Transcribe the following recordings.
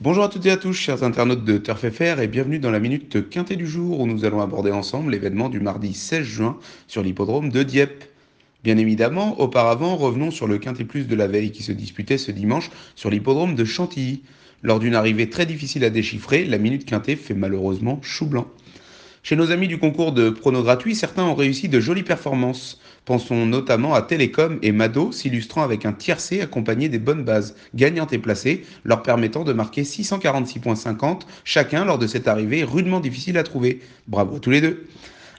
Bonjour à toutes et à tous, chers internautes de Turf FR, et bienvenue dans la minute quintée du jour où nous allons aborder ensemble l'événement du mardi 16 juin sur l'hippodrome de Dieppe. Bien évidemment, auparavant, revenons sur le quintet plus de la veille qui se disputait ce dimanche sur l'hippodrome de Chantilly. Lors d'une arrivée très difficile à déchiffrer, la minute quintée fait malheureusement chou blanc. Chez nos amis du concours de pronos gratuits, certains ont réussi de jolies performances. Pensons notamment à Télécom et Mado, s'illustrant avec un tiercé accompagné des bonnes bases, gagnantes et placées, leur permettant de marquer 646,50 chacun lors de cette arrivée rudement difficile à trouver. Bravo à tous les deux.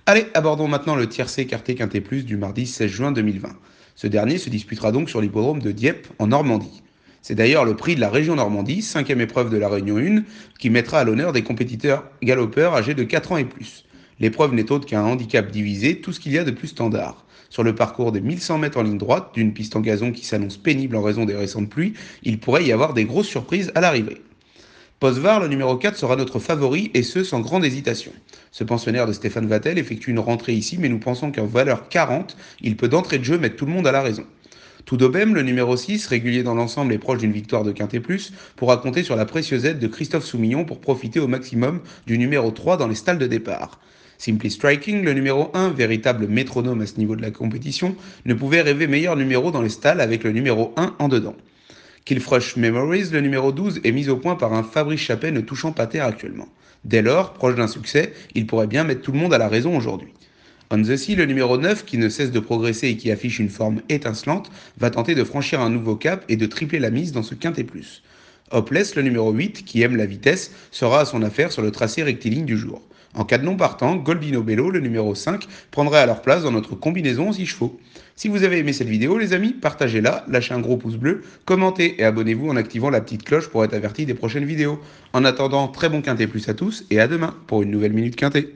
Allez, abordons maintenant le tiercé quarté quinté plus du mardi 16 juin 2020. Ce dernier se disputera donc sur l'hippodrome de Dieppe, en Normandie. C'est d'ailleurs le prix de la région Normandie, cinquième épreuve de la Réunion 1, qui mettra à l'honneur des compétiteurs galopeurs âgés de 4 ans et plus. L'épreuve n'est autre qu'un handicap divisé, tout ce qu'il y a de plus standard. Sur le parcours des 1100 mètres en ligne droite, d'une piste en gazon qui s'annonce pénible en raison des récentes pluies, il pourrait y avoir des grosses surprises à l'arrivée. Postvar, le numéro 4, sera notre favori et ce sans grande hésitation. Ce pensionnaire de Stéphane Vattel effectue une rentrée ici, mais nous pensons qu'en valeur 40, il peut d'entrée de jeu mettre tout le monde à la raison. Tout d'Aubem, le numéro 6, régulier dans l'ensemble et proche d'une victoire de Quintet Plus, pourra compter sur la précieuse aide de Christophe Soumillon pour profiter au maximum du numéro 3 dans les stalles de départ. Simply Striking, le numéro 1, véritable métronome à ce niveau de la compétition, ne pouvait rêver meilleur numéro dans les stalles avec le numéro 1 en dedans. Killfrush Memories, le numéro 12, est mis au point par un Fabrice Chappet ne touchant pas terre actuellement. Dès lors, proche d'un succès, il pourrait bien mettre tout le monde à la raison aujourd'hui. On the Sea, le numéro 9, qui ne cesse de progresser et qui affiche une forme étincelante, va tenter de franchir un nouveau cap et de tripler la mise dans ce quintet plus. Hopeless, le numéro 8, qui aime la vitesse, sera à son affaire sur le tracé rectiligne du jour. En cas de non partant, Goldino Bello, le numéro 5, prendrait alors place dans notre combinaison 6 chevaux. Si vous avez aimé cette vidéo, les amis, partagez-la, lâchez un gros pouce bleu, commentez et abonnez-vous en activant la petite cloche pour être averti des prochaines vidéos. En attendant, très bon quintet plus à tous et à demain pour une nouvelle Minute Quintet.